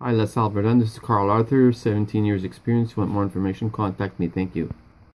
Hi, Les Albertan. This is Carl Arthur, 17 years experience. If you want more information, contact me. Thank you.